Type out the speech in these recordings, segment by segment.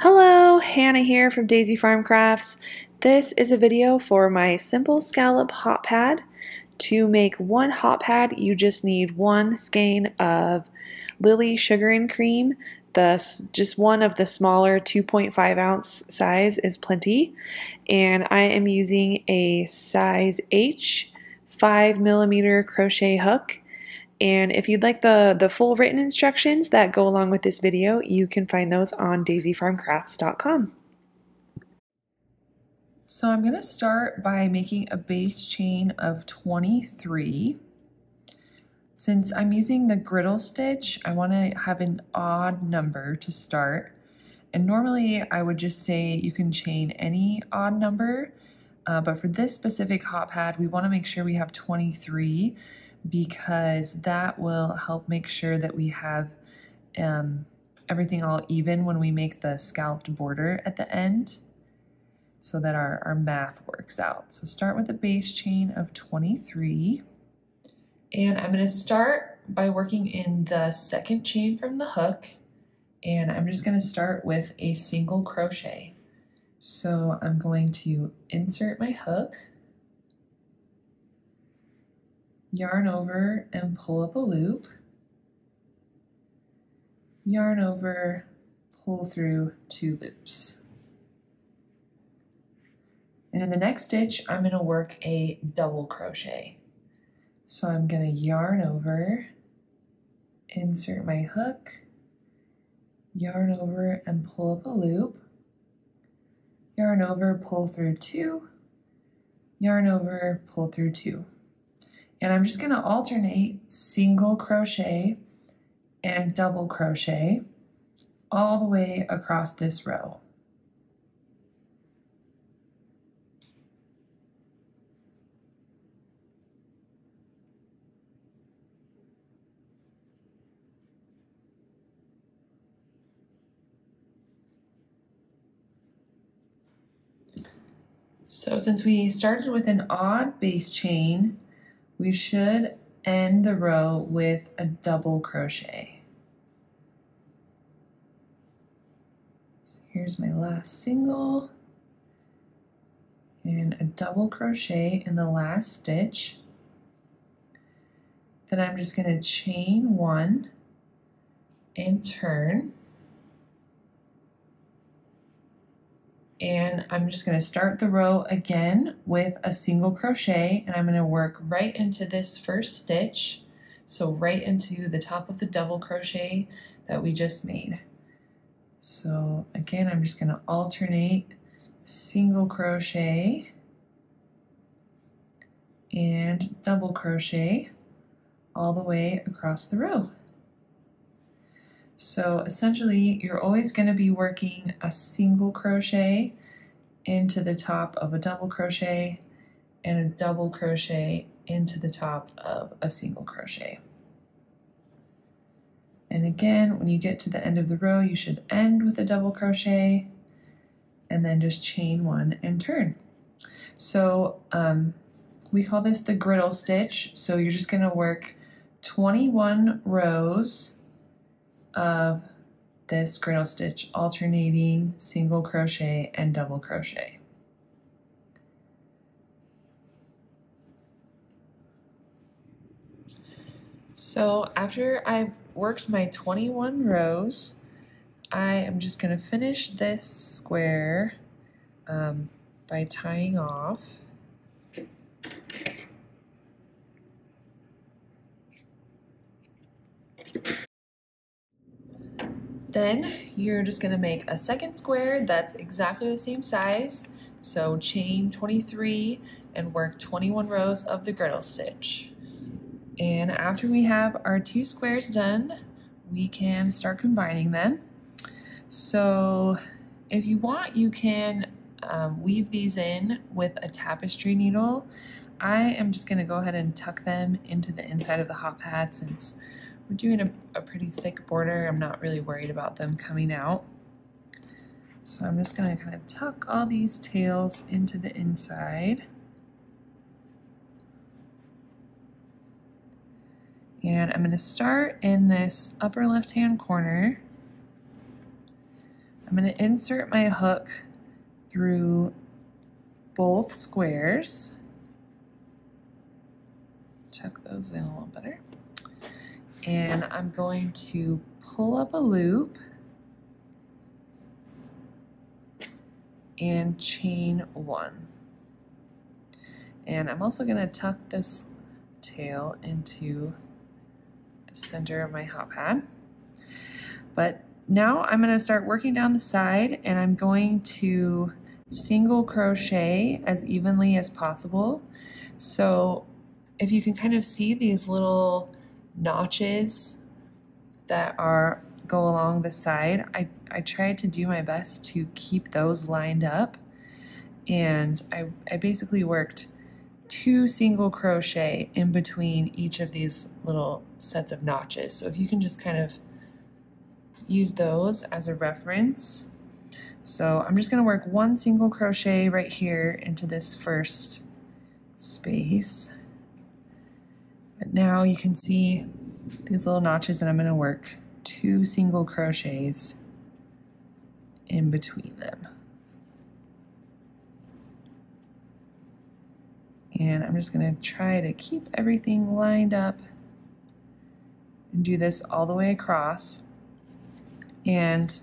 Hello, Hannah here from Daisy Farm Crafts. This is a video for my simple scallop hot pad. To make one hot pad, you just need one skein of Lily Sugar 'n Cream. The, just one of the smaller 2.5 ounce size is plenty. And I am using a size H 5 millimeter crochet hook and if you'd like the, the full written instructions that go along with this video, you can find those on daisyfarmcrafts.com. So I'm going to start by making a base chain of 23. Since I'm using the griddle stitch, I want to have an odd number to start. And normally I would just say you can chain any odd number, uh, but for this specific hot pad, we want to make sure we have 23 because that will help make sure that we have um, everything all even when we make the scalloped border at the end so that our, our math works out. So start with a base chain of 23. And I'm going to start by working in the second chain from the hook. And I'm just going to start with a single crochet. So I'm going to insert my hook yarn over and pull up a loop, yarn over, pull through two loops. And in the next stitch, I'm going to work a double crochet. So I'm going to yarn over, insert my hook, yarn over and pull up a loop, yarn over, pull through two, yarn over, pull through two. And I'm just going to alternate single crochet and double crochet all the way across this row. So since we started with an odd base chain, we should end the row with a double crochet. So here's my last single and a double crochet in the last stitch. Then I'm just going to chain one and turn. And I'm just going to start the row again with a single crochet and I'm going to work right into this first stitch. So right into the top of the double crochet that we just made. So again I'm just going to alternate single crochet and double crochet all the way across the row so essentially you're always going to be working a single crochet into the top of a double crochet and a double crochet into the top of a single crochet. And again, when you get to the end of the row, you should end with a double crochet and then just chain one and turn. So um, we call this the griddle stitch. So you're just gonna work 21 rows of this griddle stitch alternating single crochet and double crochet. So after I've worked my 21 rows, I am just going to finish this square um, by tying off. Then you're just going to make a second square that's exactly the same size. So chain 23 and work 21 rows of the griddle stitch. And after we have our two squares done, we can start combining them. So if you want, you can um, weave these in with a tapestry needle. I am just going to go ahead and tuck them into the inside of the hot pad since we're doing a, a pretty thick border. I'm not really worried about them coming out. So I'm just going to kind of tuck all these tails into the inside. And I'm going to start in this upper left hand corner. I'm going to insert my hook through both squares. Tuck those in a little better. And I'm going to pull up a loop and chain one. And I'm also going to tuck this tail into the center of my hot pad. But now I'm going to start working down the side and I'm going to single crochet as evenly as possible. So if you can kind of see these little notches that are go along the side, I, I tried to do my best to keep those lined up. And I, I basically worked two single crochet in between each of these little sets of notches. So if you can just kind of use those as a reference. So I'm just going to work one single crochet right here into this first space. Now you can see these little notches and I'm going to work two single crochets in between them. And I'm just going to try to keep everything lined up and do this all the way across. And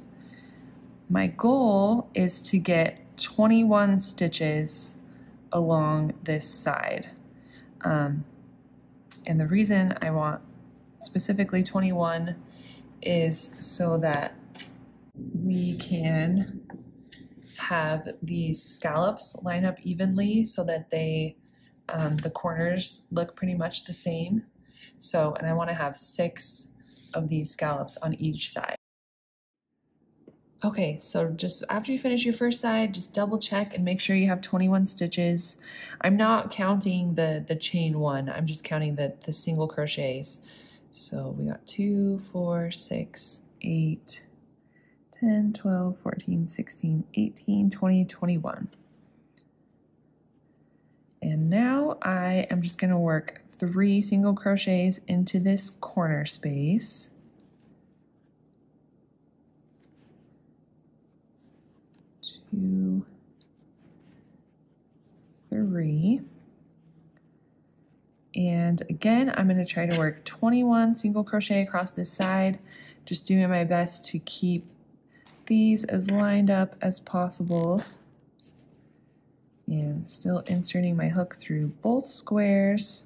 my goal is to get 21 stitches along this side. Um, and the reason I want specifically 21 is so that we can have these scallops line up evenly so that they um, the corners look pretty much the same. So, and I want to have six of these scallops on each side. Okay, so just after you finish your first side, just double check and make sure you have 21 stitches. I'm not counting the, the chain one, I'm just counting the, the single crochets. So we got 2, 4, 6, 8, 10, 12, 14, 16, 18, 20, 21. And now I am just going to work three single crochets into this corner space. Two, three. And again, I'm going to try to work 21 single crochet across this side, just doing my best to keep these as lined up as possible and still inserting my hook through both squares.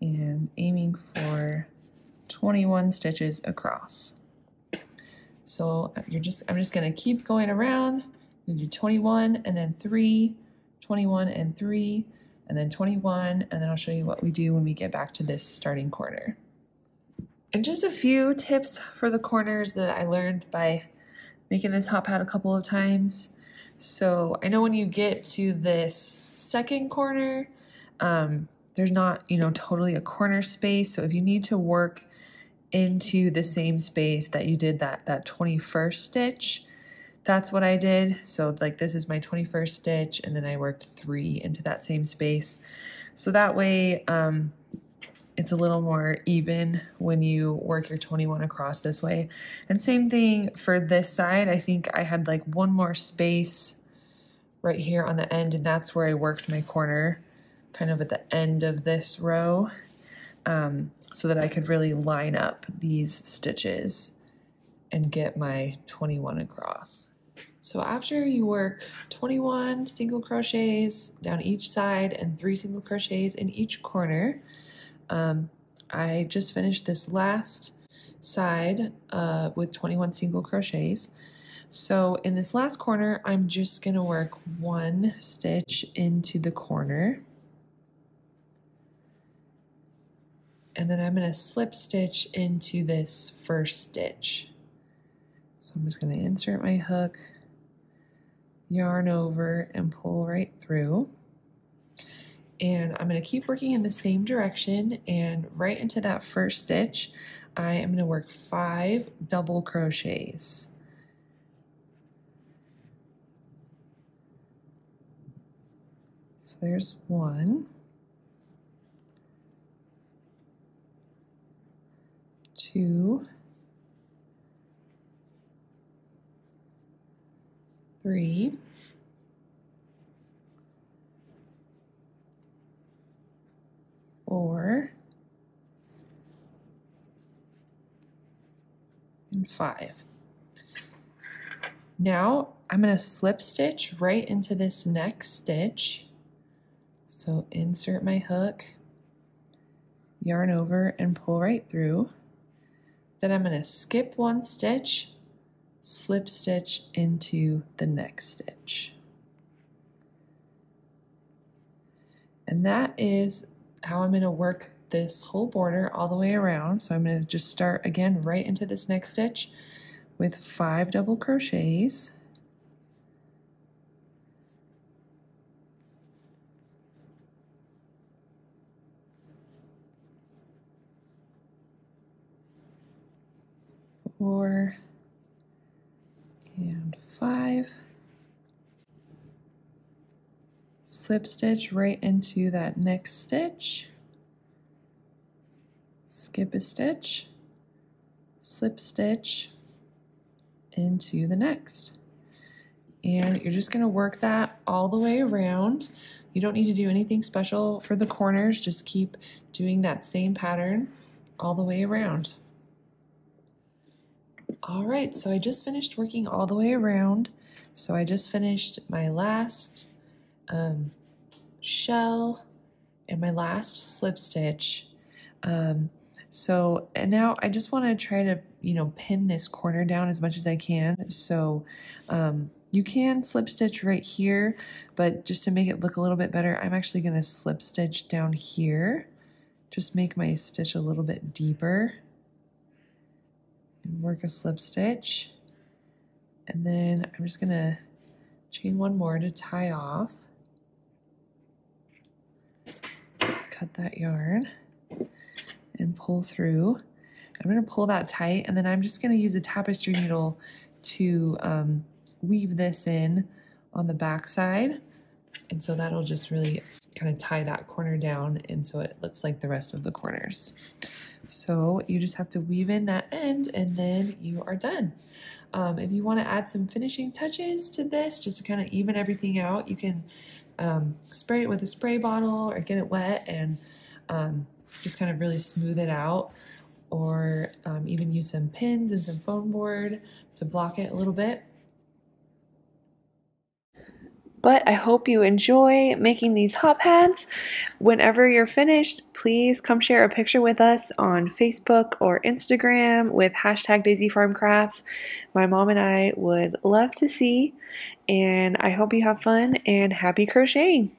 And aiming for 21 stitches across. So uh, you're just, I'm just gonna keep going around, do 21 and then three, 21 and three, and then 21, and then I'll show you what we do when we get back to this starting corner. And just a few tips for the corners that I learned by making this hot pad a couple of times. So I know when you get to this second corner, um, there's not, you know, totally a corner space. So if you need to work into the same space that you did that, that 21st stitch, that's what I did. So like this is my 21st stitch and then I worked three into that same space. So that way, um, it's a little more even when you work your 21 across this way. And same thing for this side. I think I had like one more space right here on the end and that's where I worked my corner kind of at the end of this row um, so that I could really line up these stitches and get my 21 across. So after you work 21 single crochets down each side and three single crochets in each corner, um, I just finished this last side uh, with 21 single crochets. So in this last corner, I'm just going to work one stitch into the corner. And then I'm going to slip stitch into this first stitch. So I'm just going to insert my hook, yarn over, and pull right through and I'm going to keep working in the same direction and right into that first stitch I am going to work five double crochets. So there's one. two, three, four, and five. Now I'm going to slip stitch right into this next stitch. So insert my hook, yarn over and pull right through. Then I'm going to skip one stitch, slip stitch into the next stitch. And that is how I'm going to work this whole border all the way around. So I'm going to just start again right into this next stitch with five double crochets. Four five. Slip stitch right into that next stitch skip a stitch, slip stitch into the next. And you're just going to work that all the way around. You don't need to do anything special for the corners, just keep doing that same pattern all the way around. All right, so I just finished working all the way around. So I just finished my last um, shell and my last slip stitch. Um, so and now I just want to try to, you know, pin this corner down as much as I can. So um, you can slip stitch right here, but just to make it look a little bit better, I'm actually going to slip stitch down here. Just make my stitch a little bit deeper. Work a slip stitch. And then I'm just to chain one more to tie off. Cut that yarn and pull through. I'm to pull that tight and then I'm just to use a tapestry needle to um, weave this in on the back side. And so that'll just really kind of tie that corner down and so it looks like the rest of the corners. So you just have to weave in that end and then you are done. Um, if you want to add some finishing touches to this, just to kind of even everything out, you can um, spray it with a spray bottle or get it wet and um, just kind of really smooth it out or um, even use some pins and some foam board to block it a little bit. But I hope you enjoy making these hop hats. Whenever you're finished, please come share a picture with us on Facebook or Instagram with hashtag Daisy Farm Crafts. My mom and I would love to see, and I hope you have fun and happy crocheting.